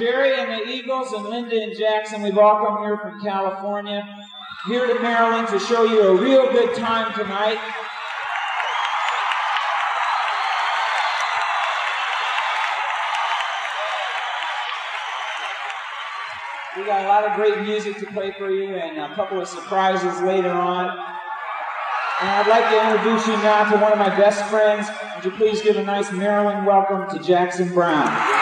Jerry and the Eagles and Linda and Jackson, we've all come here from California, here to Maryland to show you a real good time tonight. We got a lot of great music to play for you and a couple of surprises later on. And I'd like to introduce you now to one of my best friends. Would you please give a nice Maryland welcome to Jackson Browne?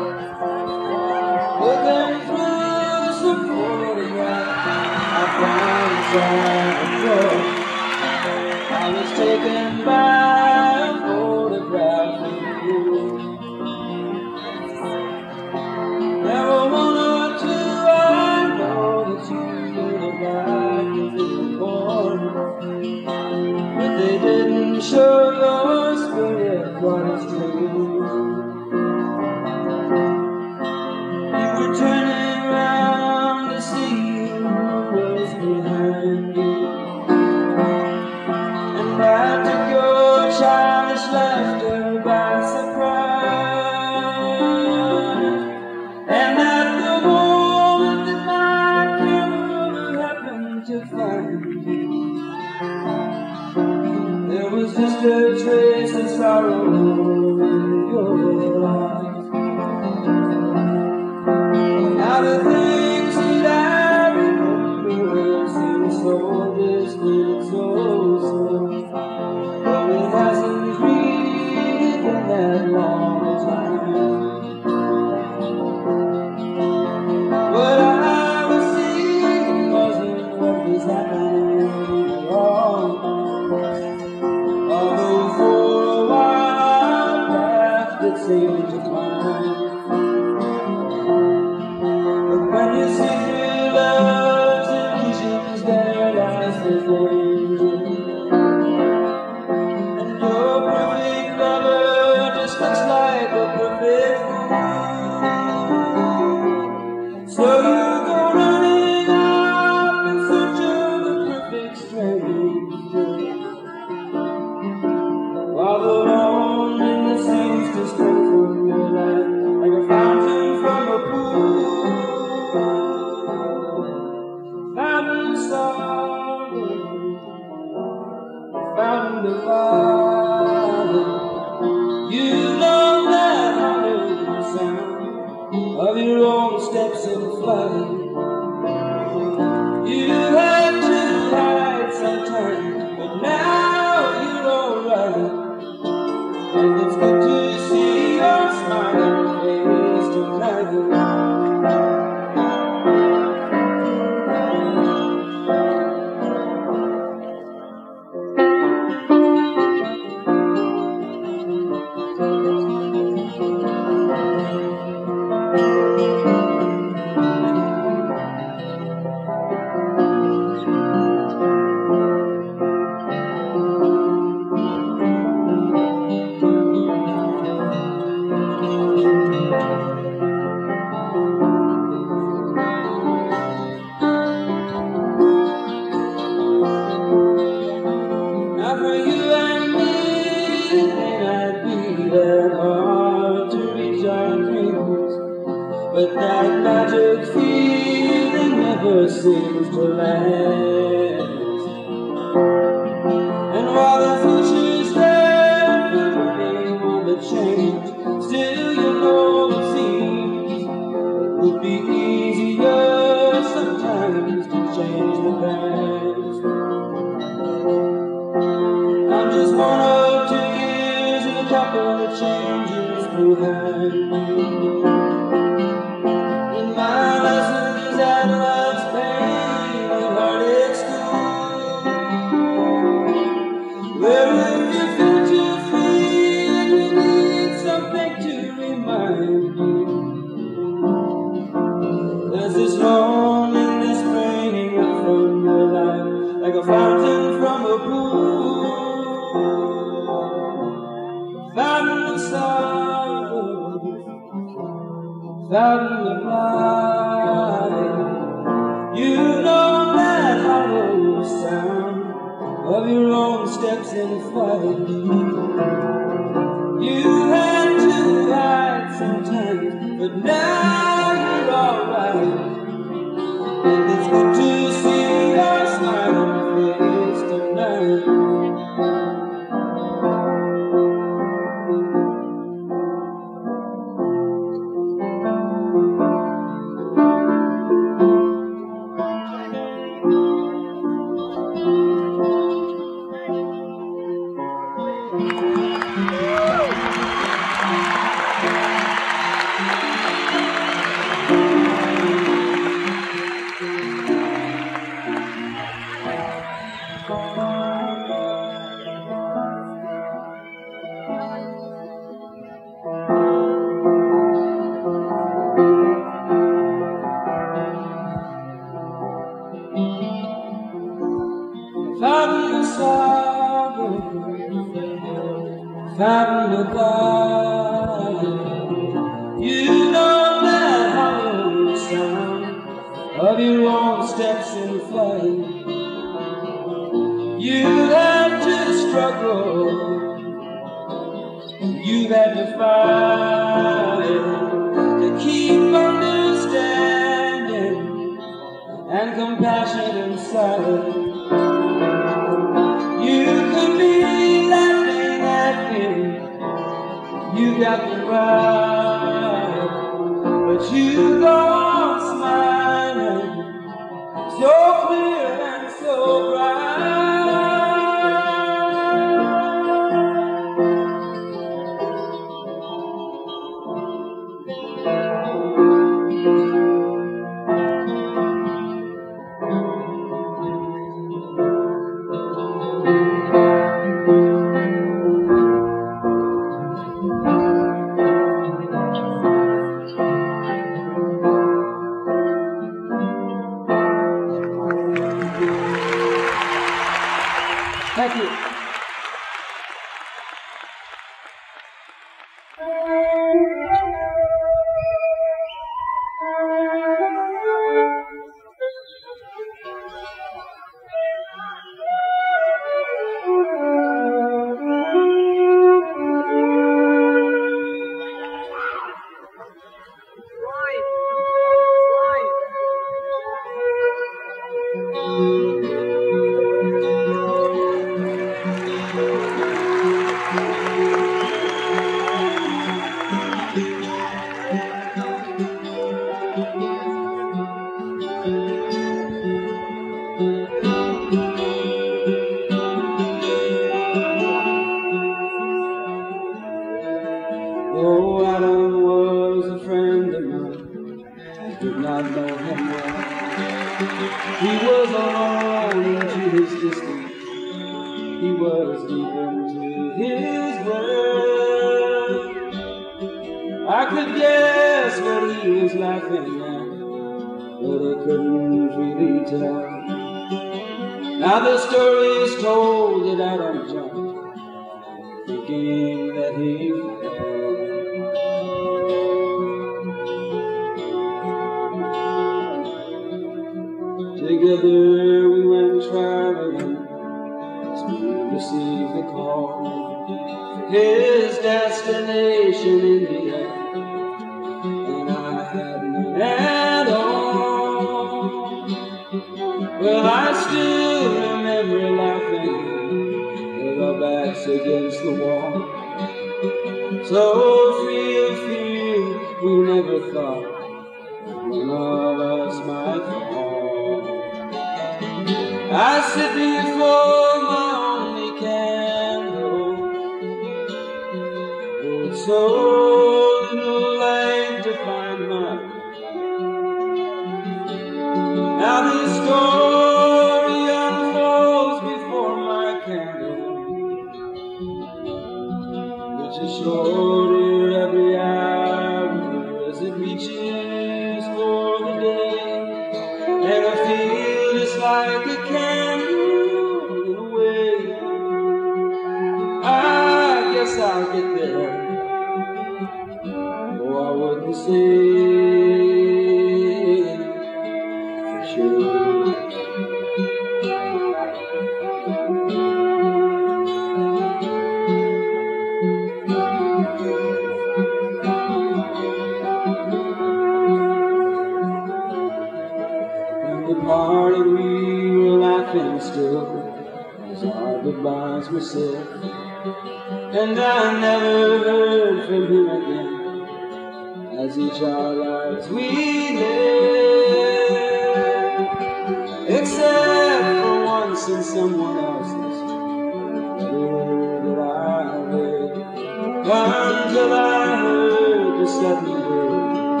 Until I heard the sudden word,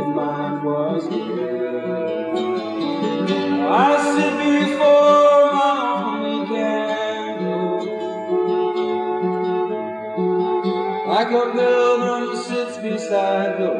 of mine was dead. I sit before my only candle, like a pilgrim sits beside the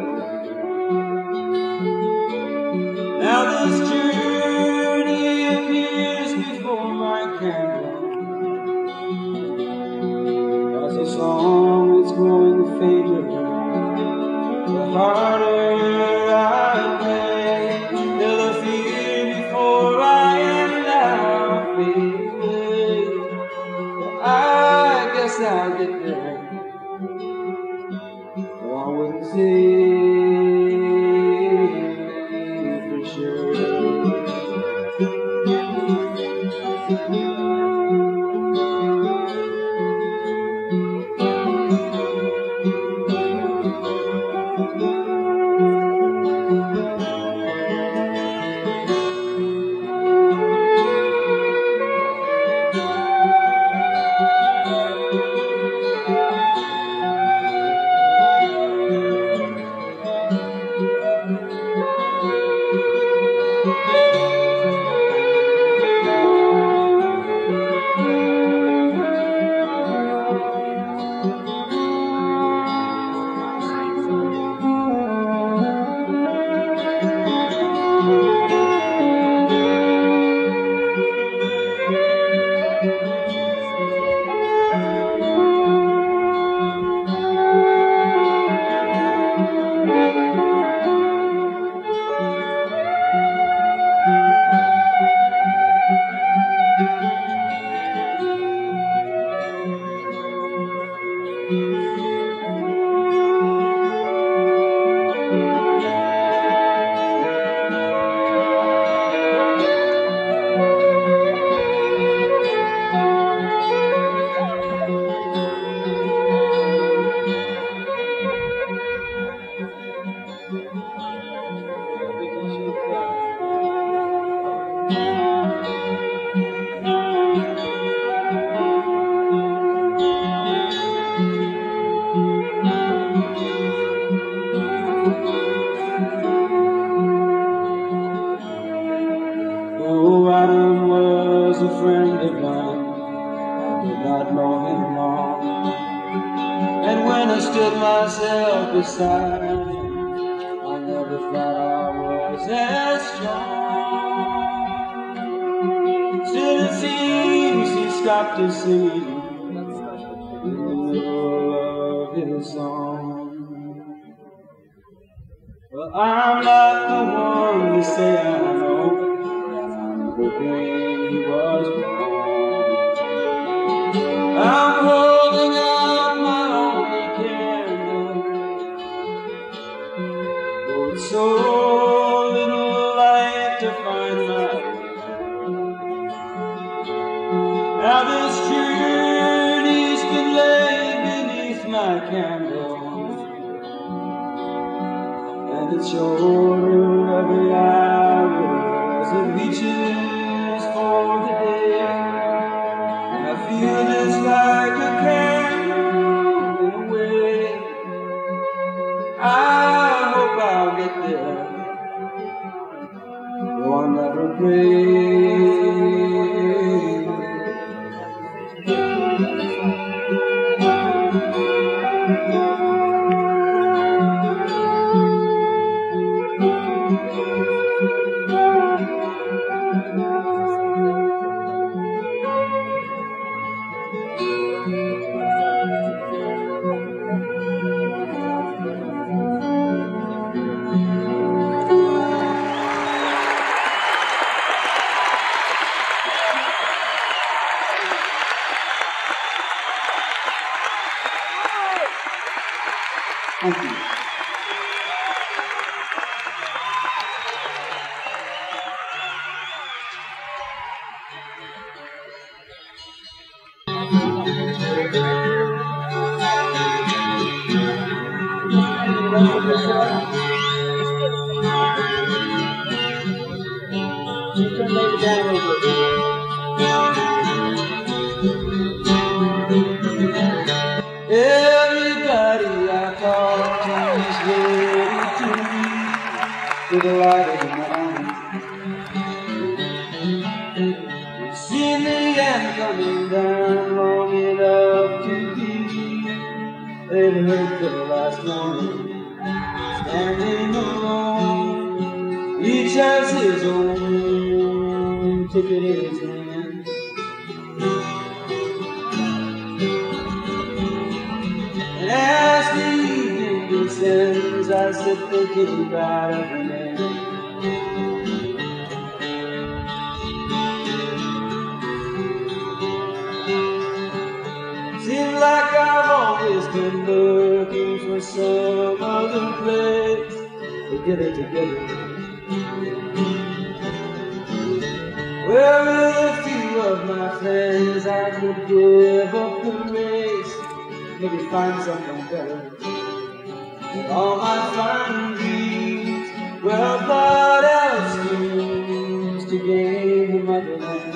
Oh, Adam was a friend of mine. I did not know him long. And when I stood myself beside him, I never thought I was as strong. Still, it seems he stopped singing in the middle of his song. Well, I'm not the one to say I I'm last warning, standing alone. Each has his own ticket in his hand. And as the evening descends, I sit thinking about every man. Seems like I've always been looking some other place to get it together. Where with a few of my friends I could give up the race, maybe find something better. And all my fine dreams, well, what else seems to gain the motherland?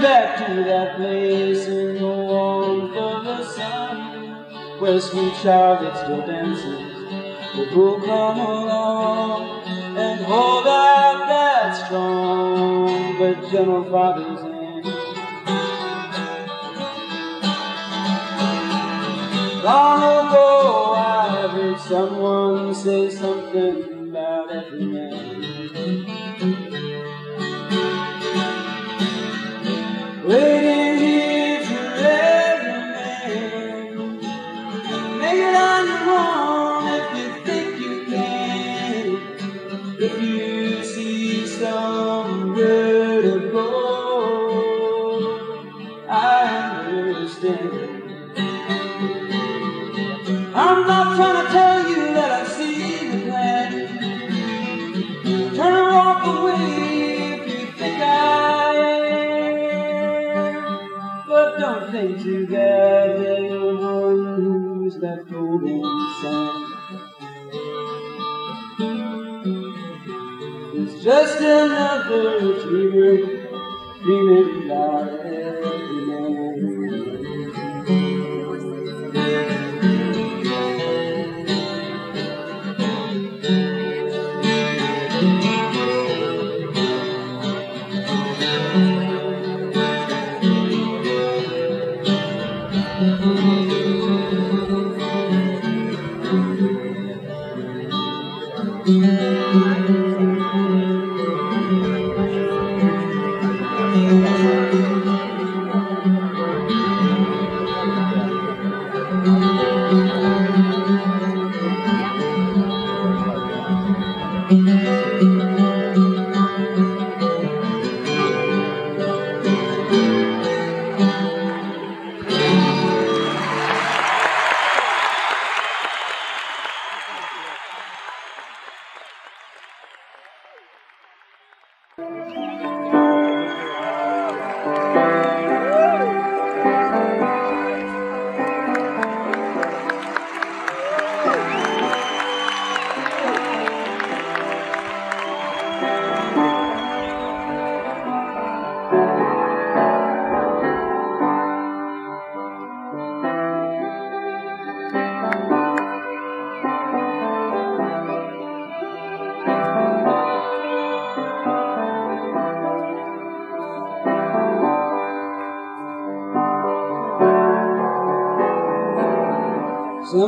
Back to that place in the warmth of the sun where sweet Charlotte still dances. But who'll come along and hold out that strong but gentle father's hand? Long ago I heard someone say something about every man. Another dreamer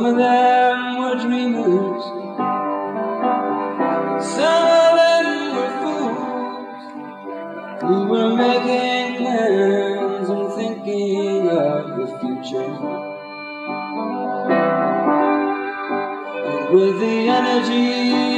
Some of them were dreamers, some of them were fools who were making plans and thinking of the future. And with the energy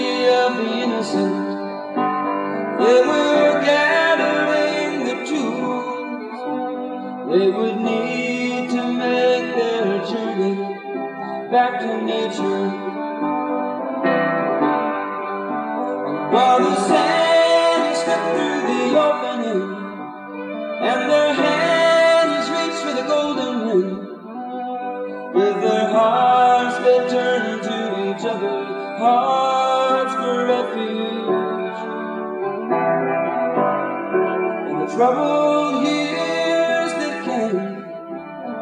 troubled years that came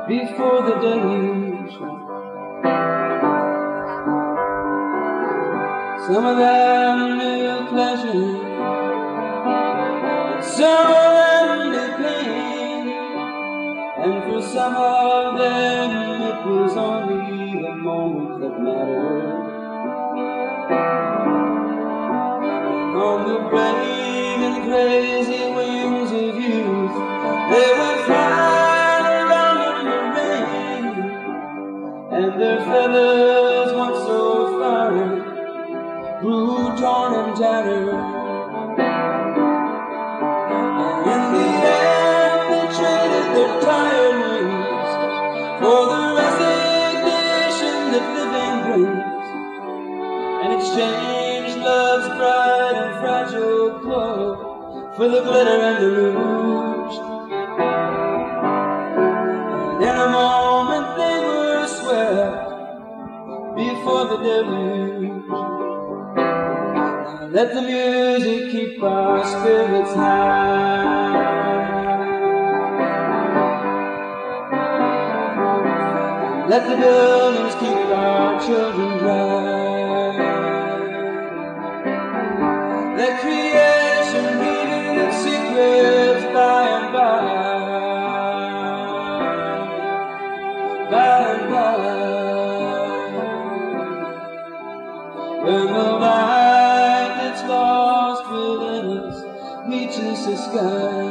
before the deluge. Some of them knew pleasure, some of them knew pain, and for some of them it was only the moment that mattered. with the glitter and the rouge. And in a moment they were swept before the deluge. Let the music keep our spirits high. Let the building When the light that's lost within us meets us the sky.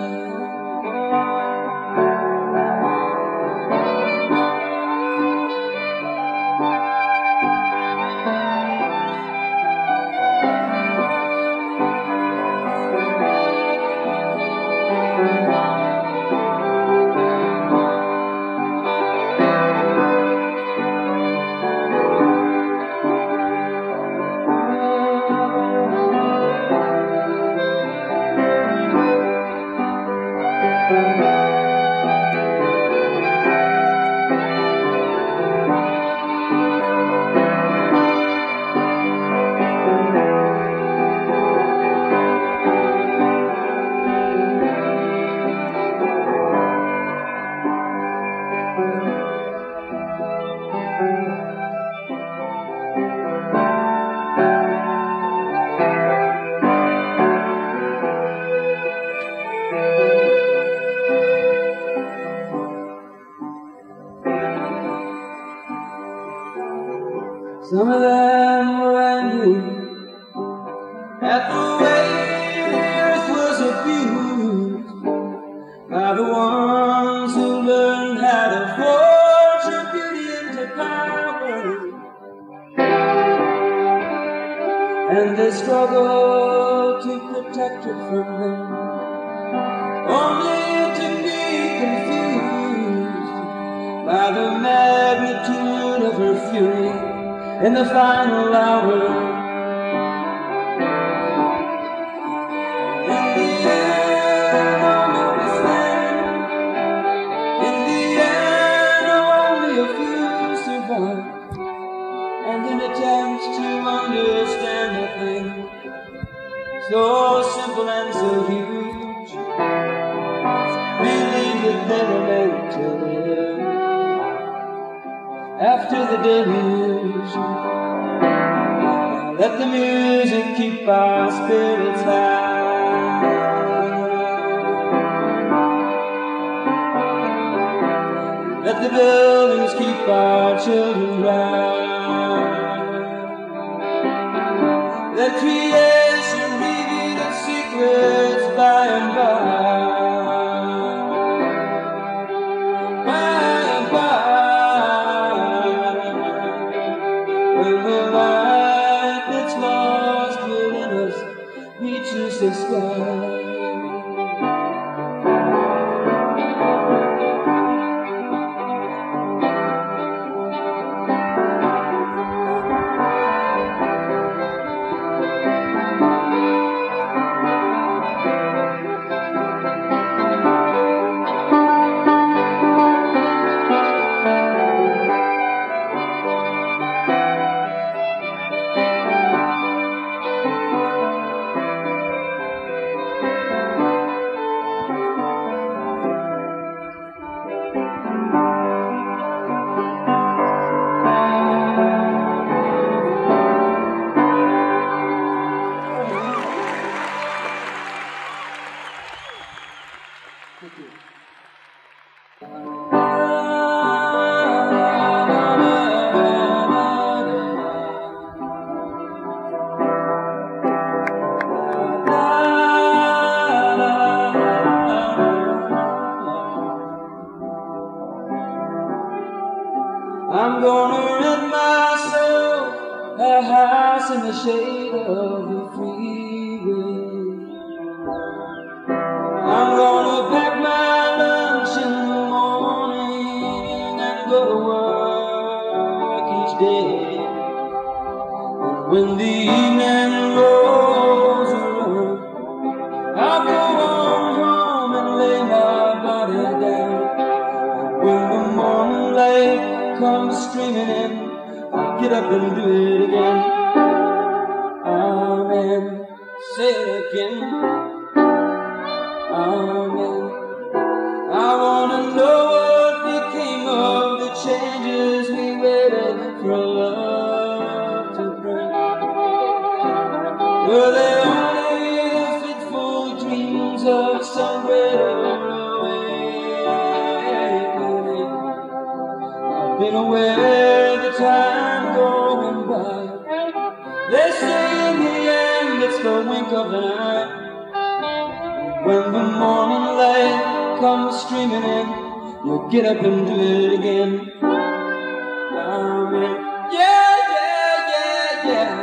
Amen. Yeah, yeah, yeah, yeah.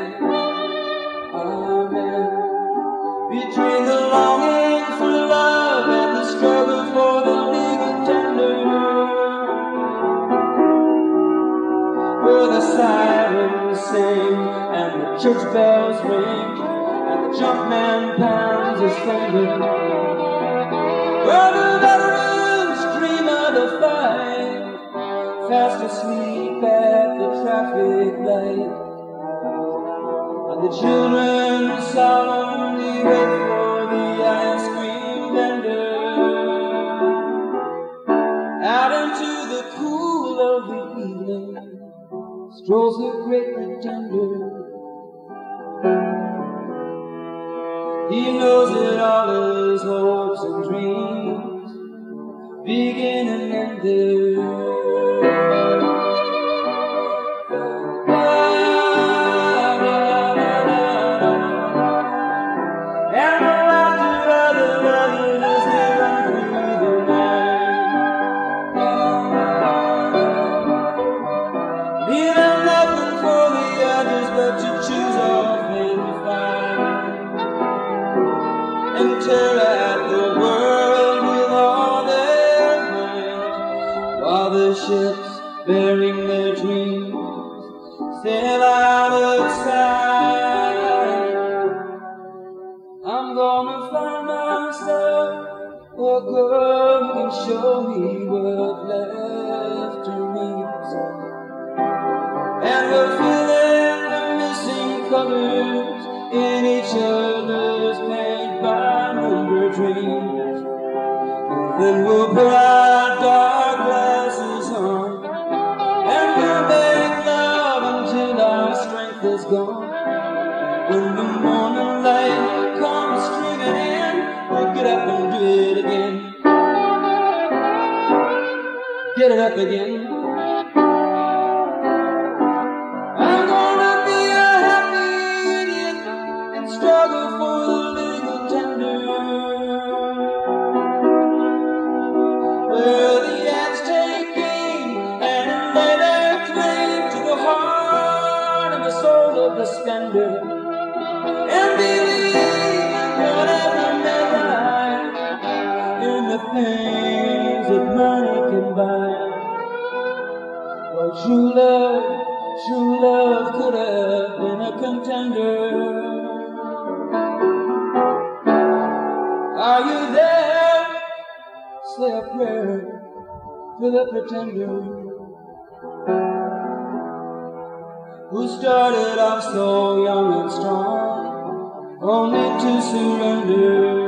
Amen. Between the longing for love and the struggle for the legal tender. The sirens sing and the church bells ring and the junk man pounds his thunder. Where the veterans dream of the fight, fast asleep traffic light. And the children solemnly wait for the ice cream vendor. Out into the cool of the evening strolls the great pretender. He knows that all his hopes and dreams begin and end there. dark glasses on And we'll make love until our strength is gone. When the morning light comes streaming in we get up and do it again. Get it up again. True love, true love could have been a contender. Are you there? Say a prayer for the pretender who started off so young and strong, only to surrender.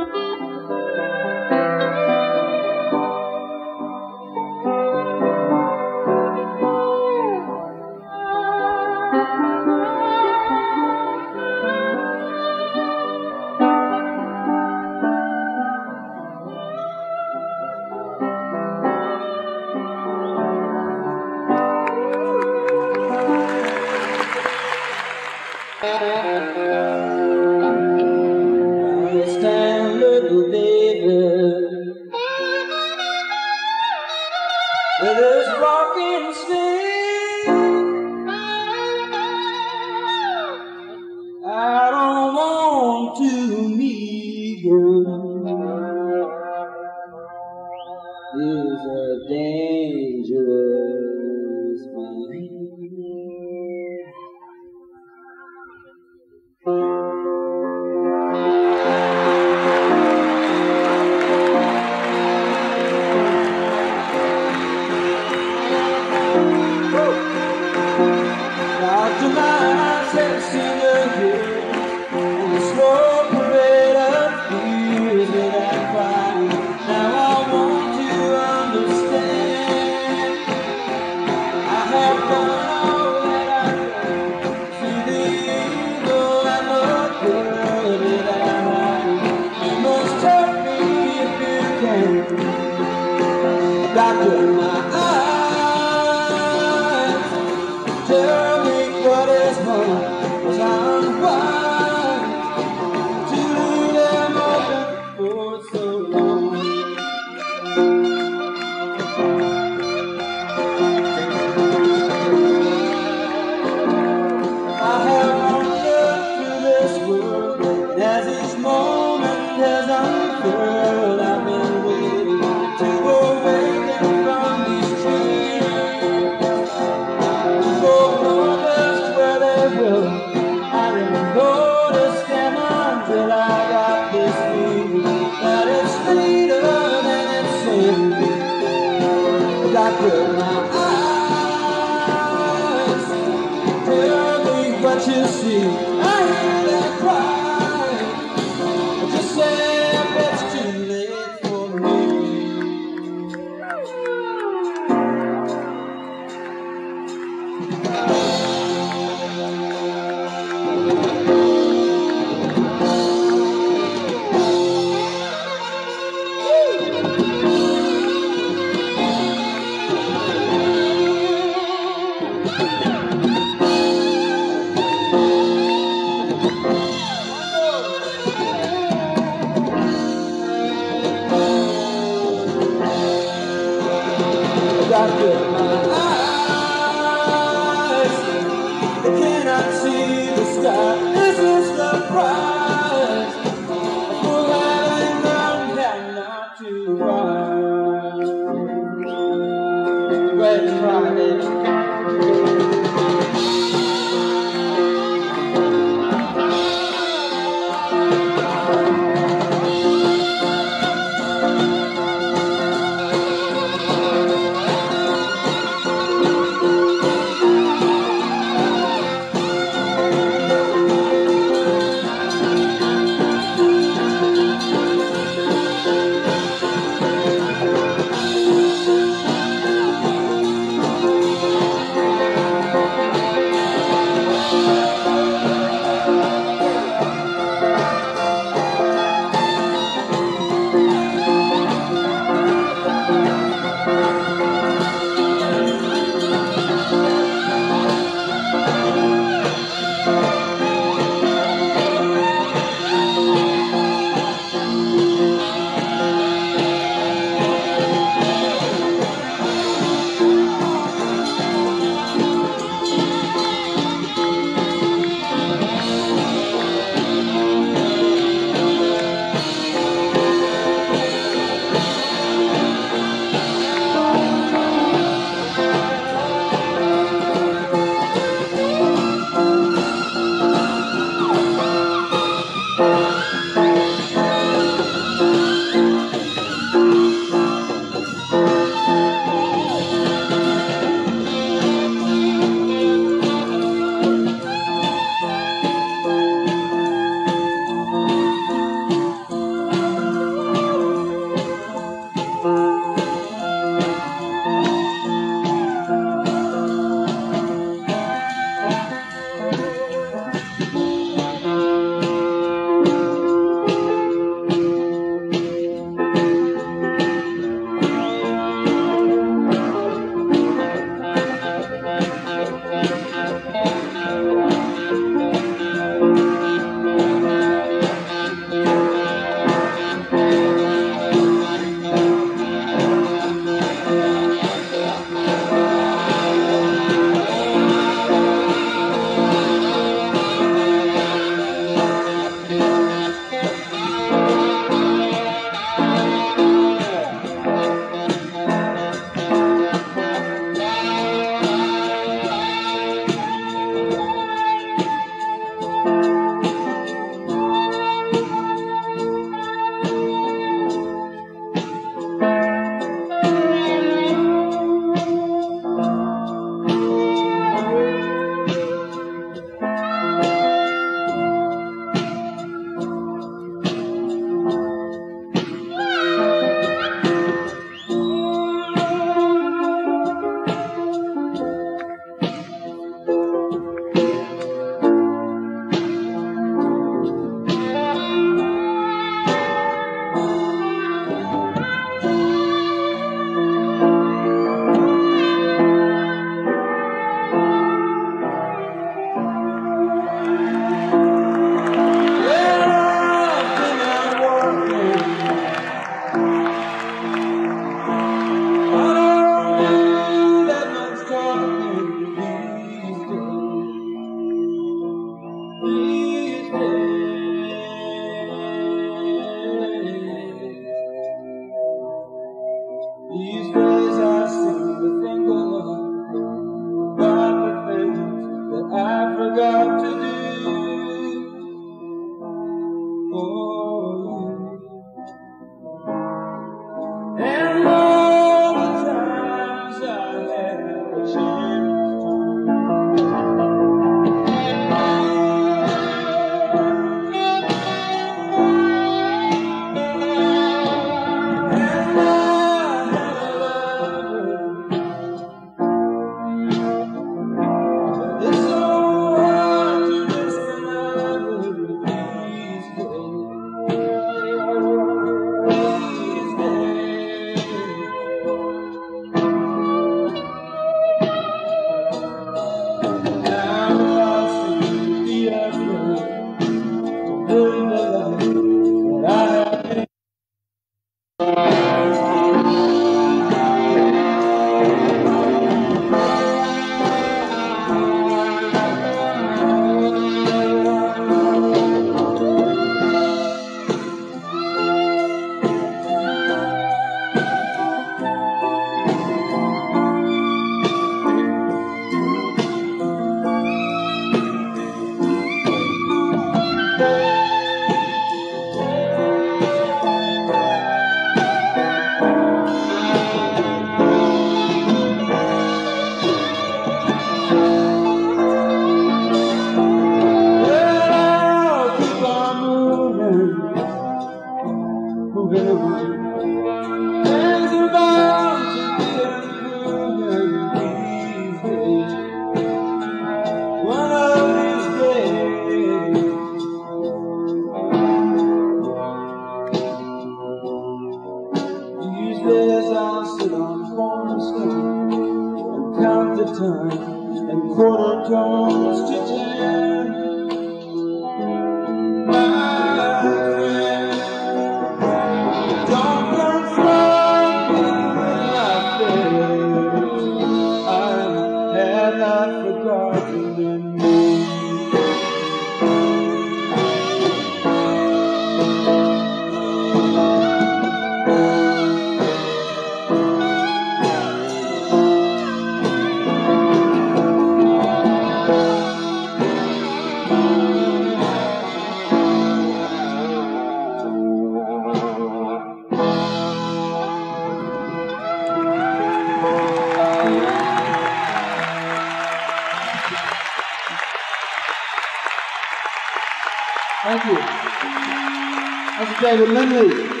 Thank you.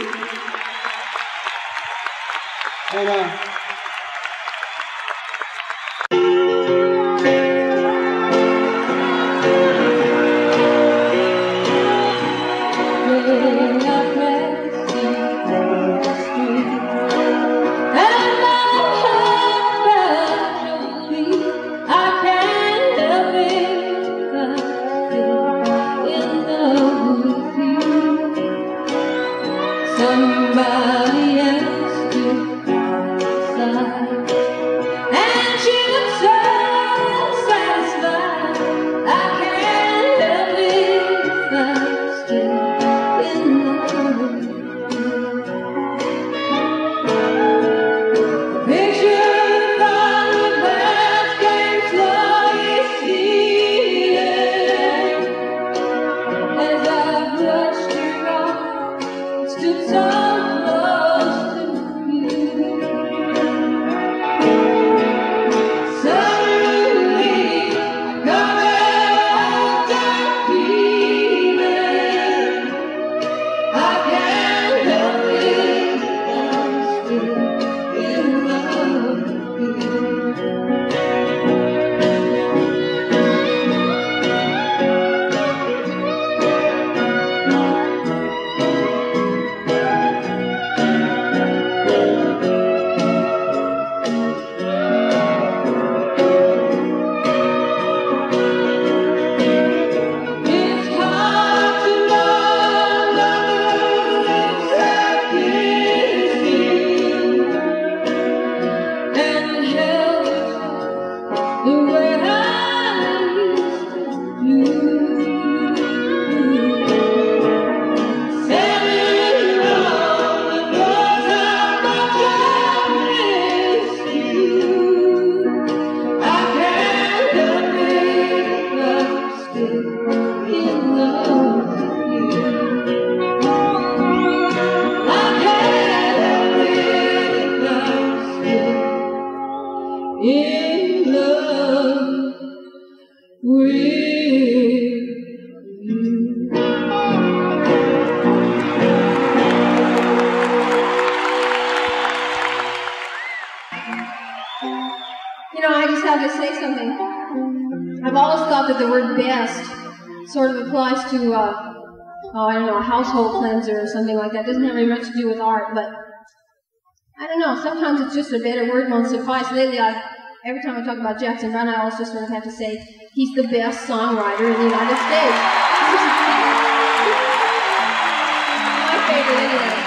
Cleanser or something like that. It doesn't have very much to do with art, but I don't know. Sometimes it's just a better word won't suffice. Lately, I, every time I talk about Jackson Browne, I always just sort of have to say he's the best songwriter in the United States. My favorite, anyway.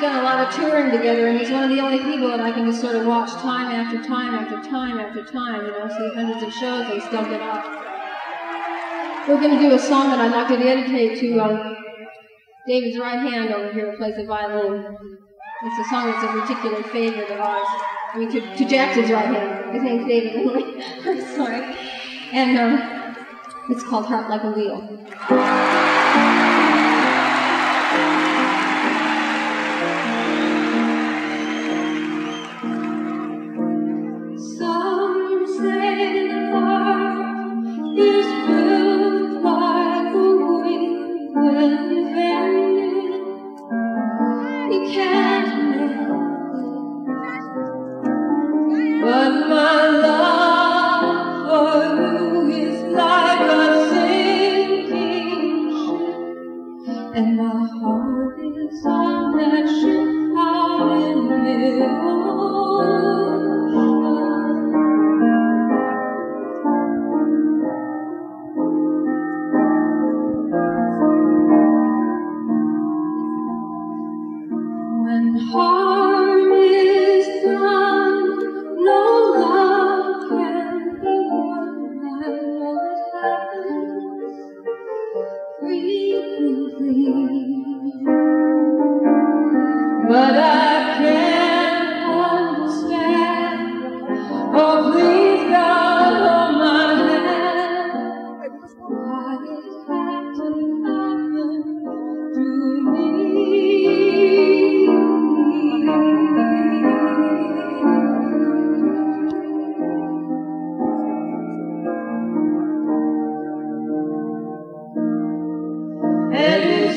done a lot of touring together, and he's one of the only people that I can just sort of watch time after time after time after time, you know, see hundreds of shows and still get up. We're going to do a song that I'd like to dedicate to um, David's right hand over here plays the violin. It's a song that's a particular favorite of ours. I mean, to, to Jackson's right hand. His name's David. I'm sorry. And um, it's called Heart Like a Wheel.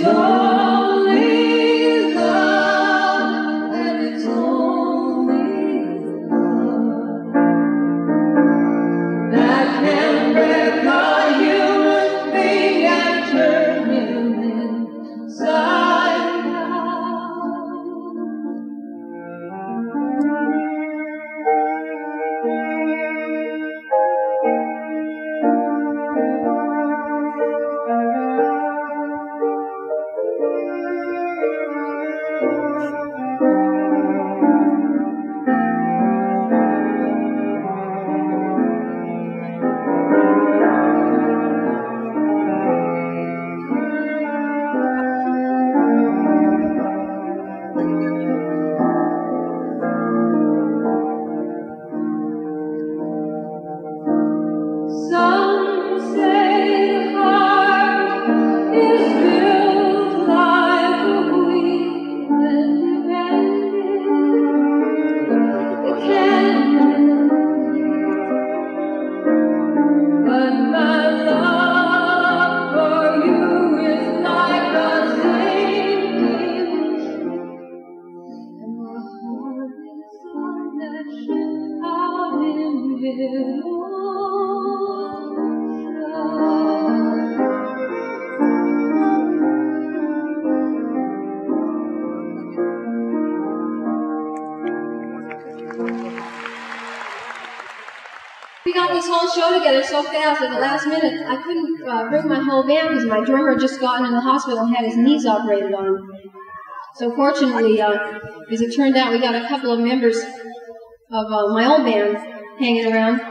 So the last minute, I couldn't uh, bring my whole band because my drummer had just gotten in the hospital and had his knees operated on. So fortunately, uh, as it turned out, we got a couple of members of uh, my old band hanging around.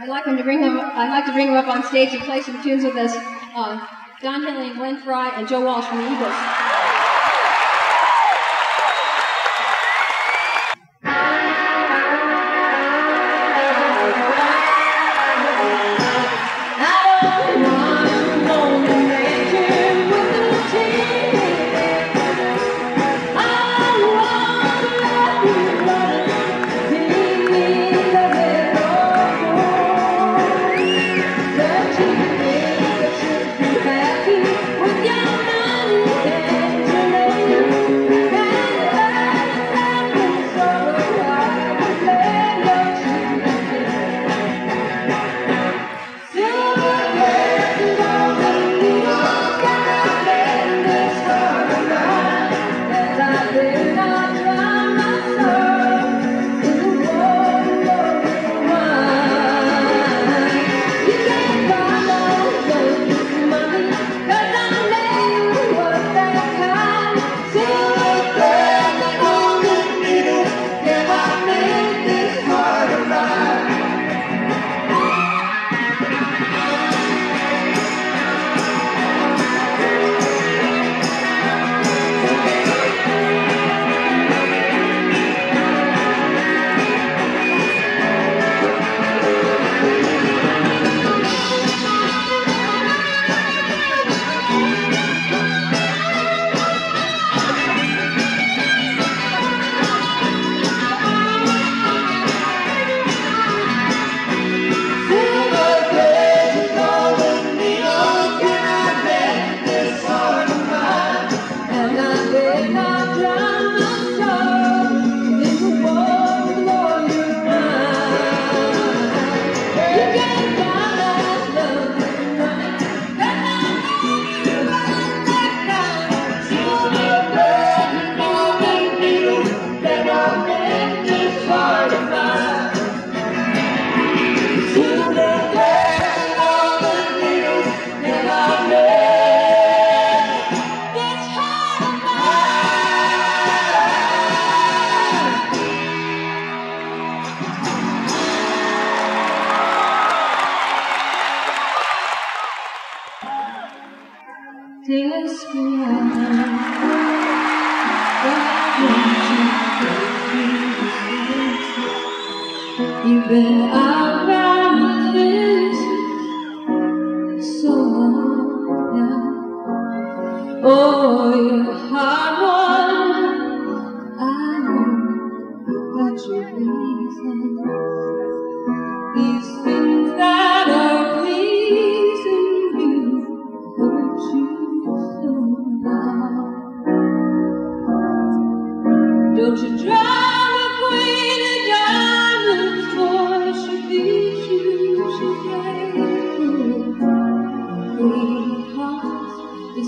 I'd like them to bring them. I'd like to bring them up on stage and play some tunes with us. Uh, Don Henley Glenn Frey and Joe Walsh from the Eagles.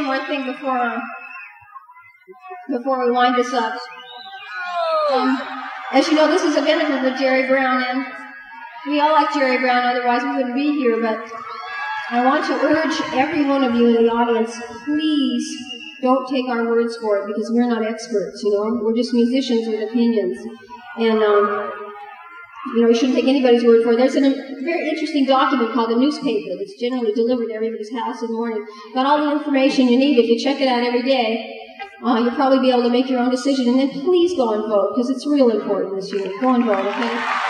one more thing before before we wind this up. Um, as you know, this is a benefit of Jerry Brown, and we all like Jerry Brown, otherwise we wouldn't be here. But I want to urge every one of you in the audience, please don't take our words for it because we're not experts. You know, we're just musicians with opinions, and um, you know, you shouldn't take anybody's word for it. There's a very interesting document called a newspaper that's generally delivered to everybody's house in the morning. Got all the information you need. If you check it out every day, uh, you'll probably be able to make your own decision. And then please go and vote because it's real important this year. Go and vote, okay?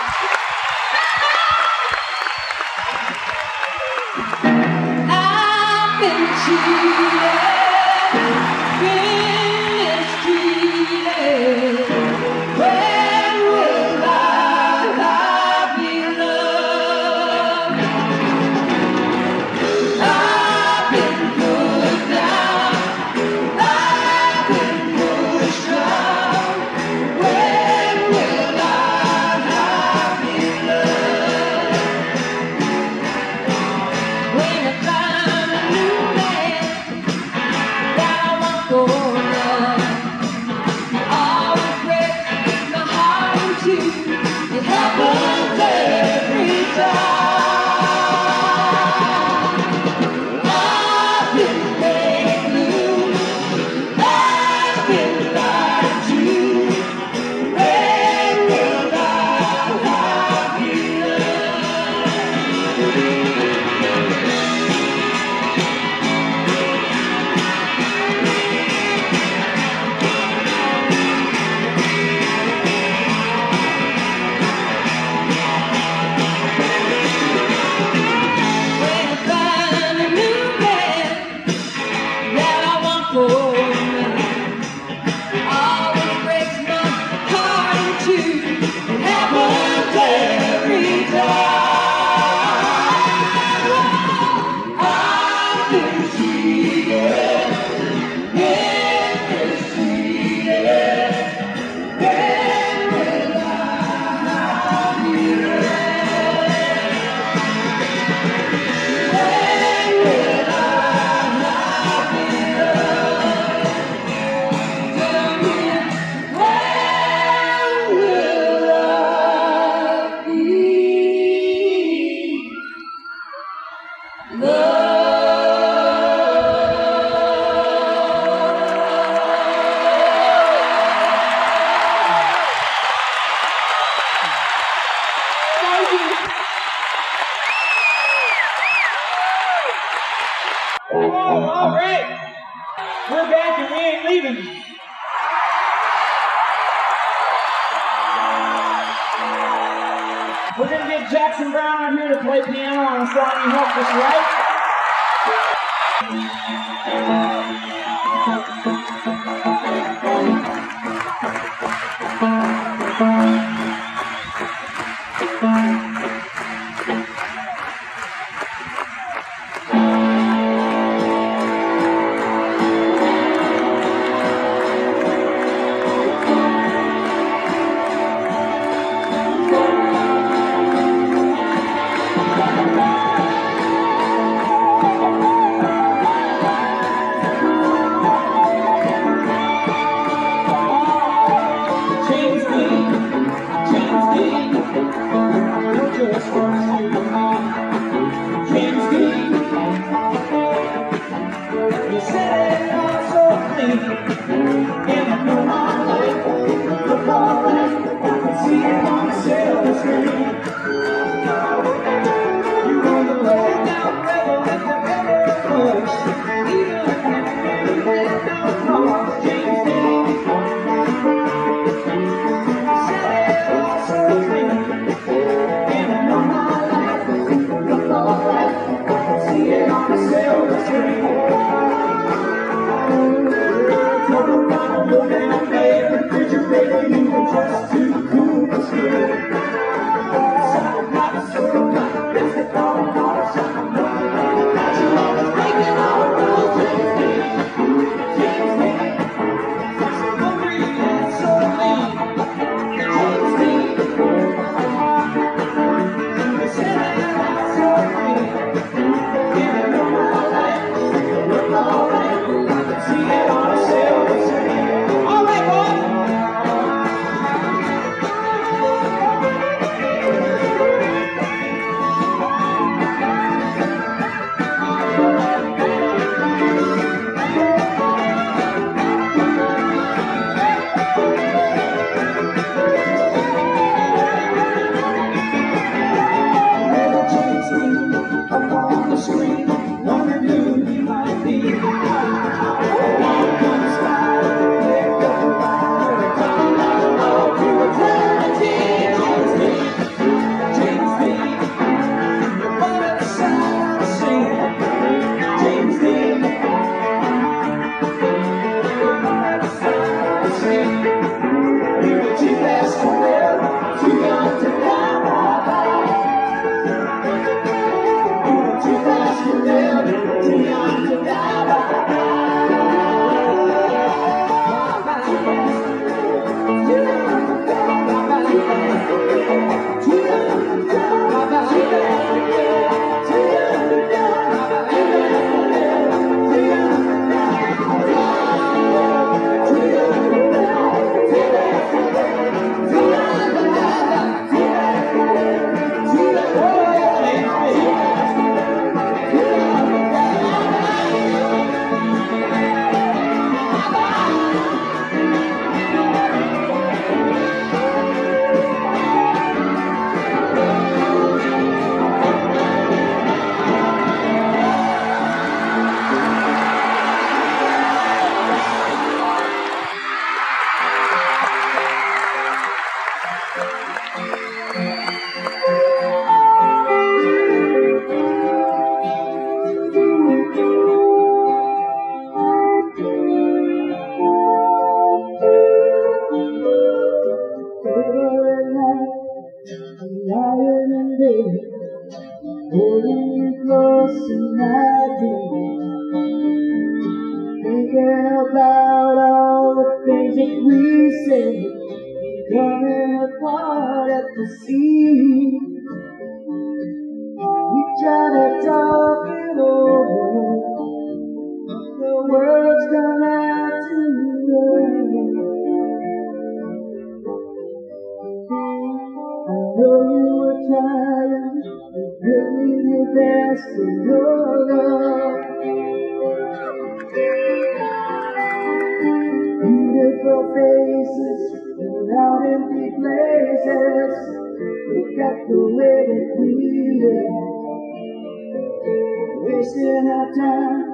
Wasting our time,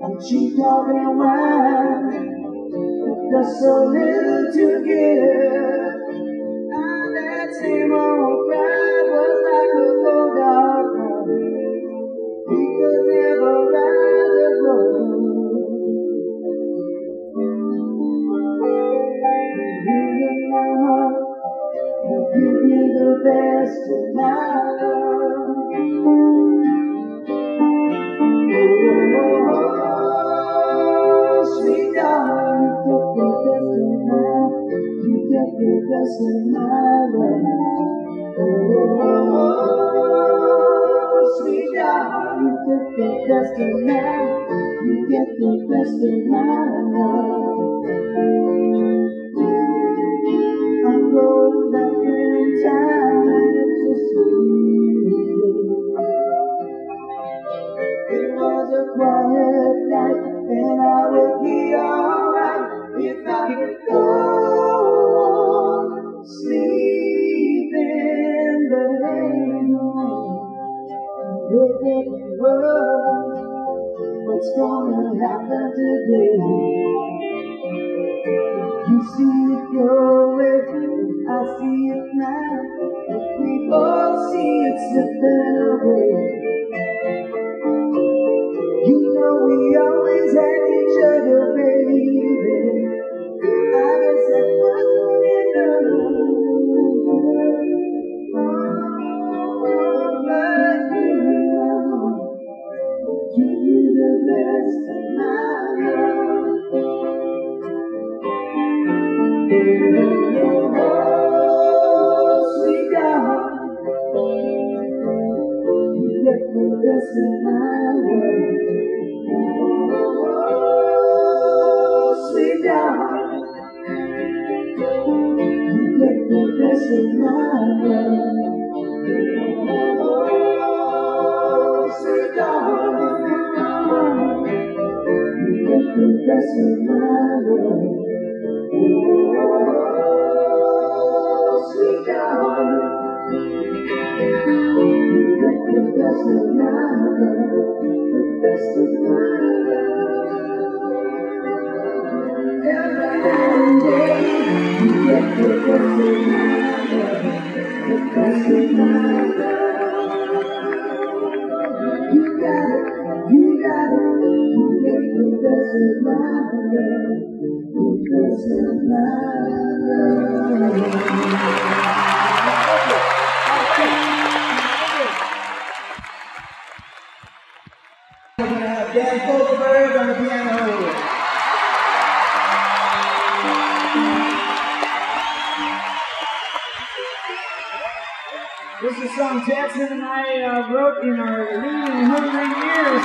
and she talking wild, but there's so little to give. And that same old pride was like a cold dark mountain, he could never rise above. Give you the best tonight. You get the best of my, of my love. Oh, sweet darling, you get the best of my, you get the best of my love. I'm going back in time and it's a sweet It was a quiet night and I would be alright if I could go world, what's gonna happen today? You see it your way, I see it now. We both see it slipping away. My love. Jackson and I uh, wrote in our lean and hungry years.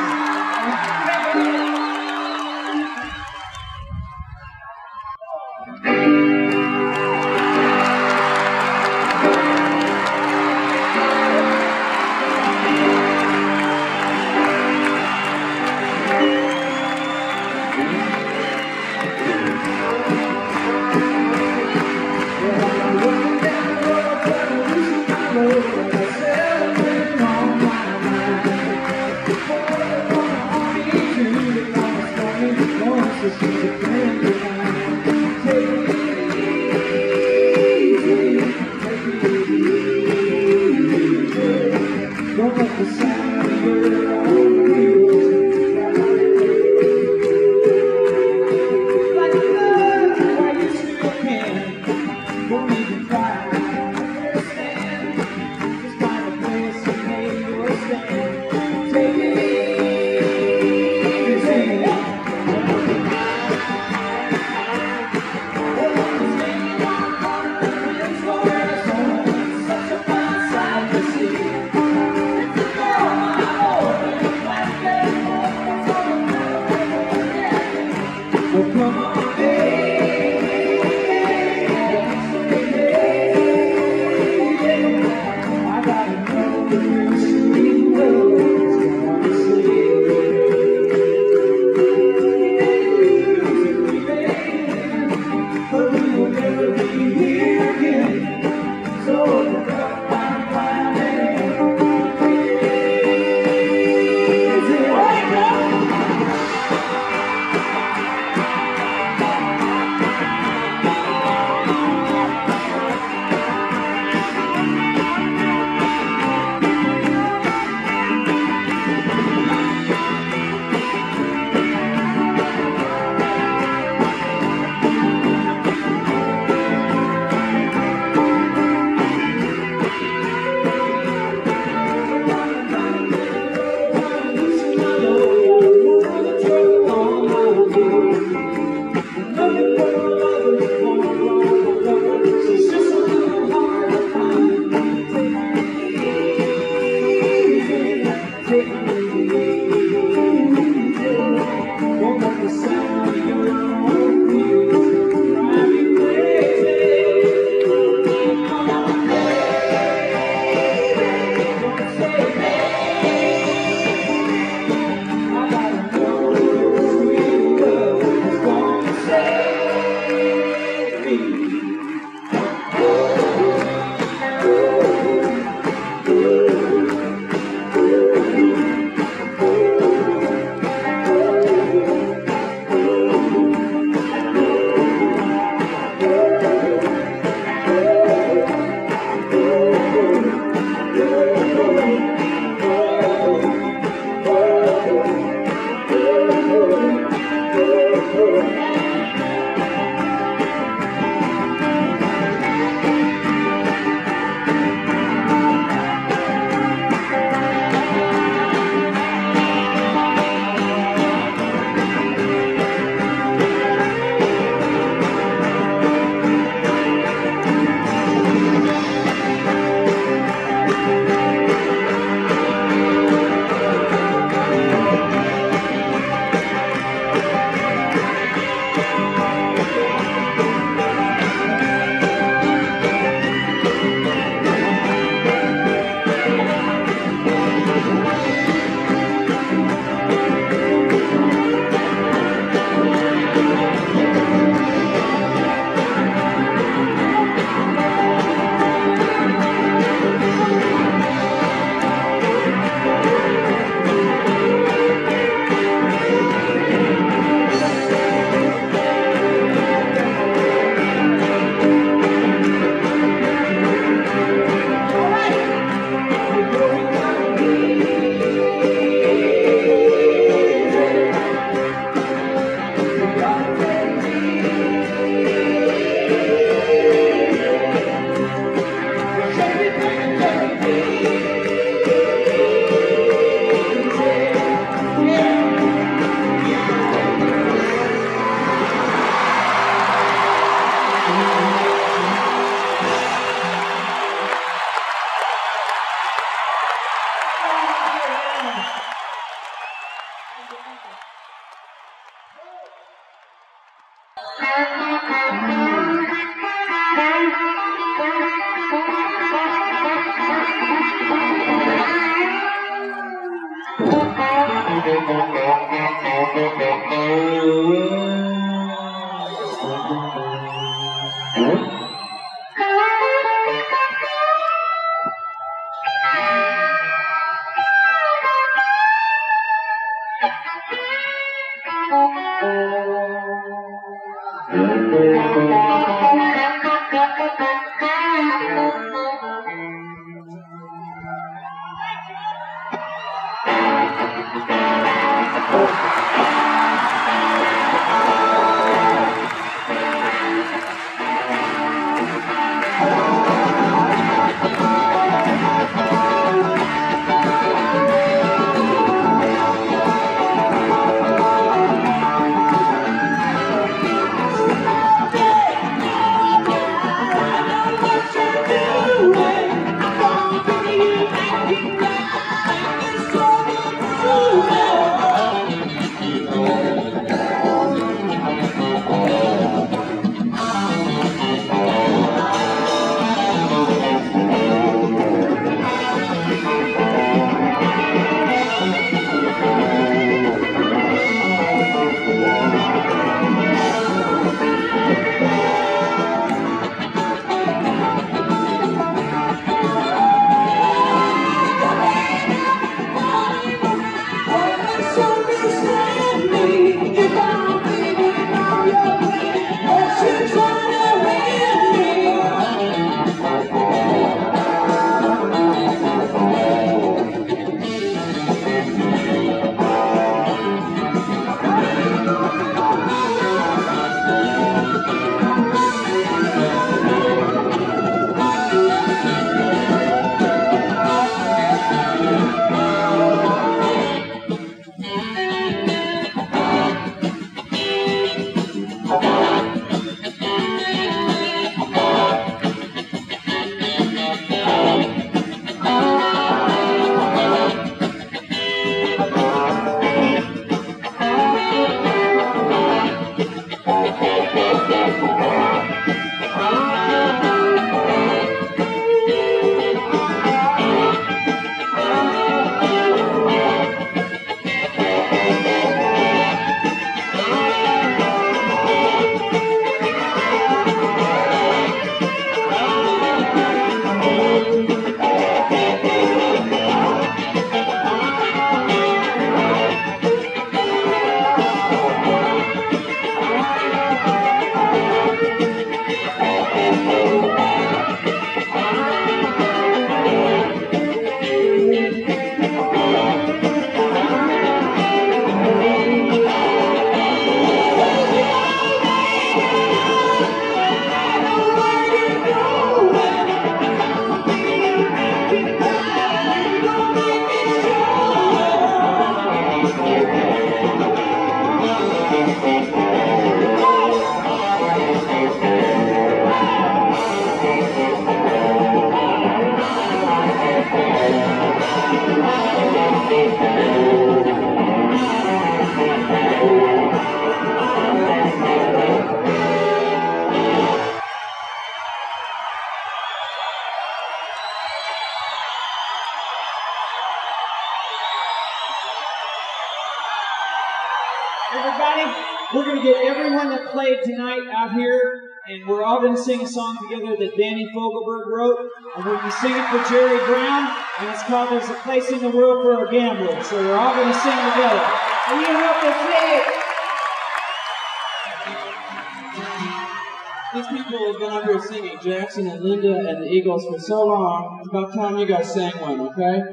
You guys sang one, okay?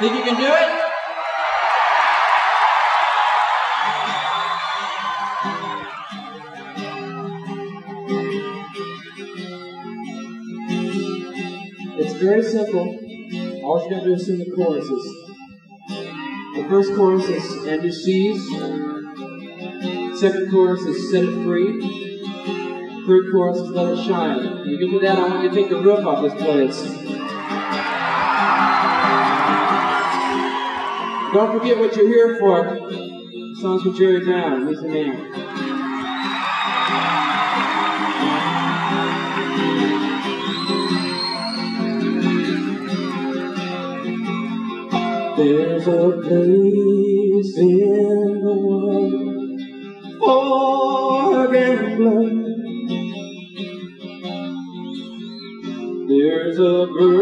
Think you can do it? It's very simple. All you gotta do is sing the choruses. The first chorus is And You Sees. Second chorus is Set It Free. Third chorus is Let It Shine. You can do that, I want you to take the roof off this place. Don't forget what you're here for. The song's for Jerry Brown. He's the man. There's a place in the world for a gambler.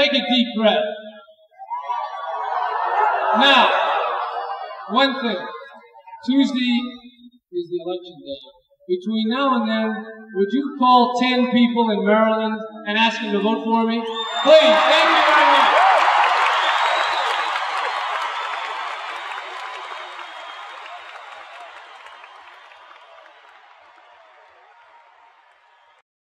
Take a deep breath. Now, one thing. Tuesday is the election day. Between now and then, would you call 10 people in Maryland and ask them to vote for me? Please, thank you very much.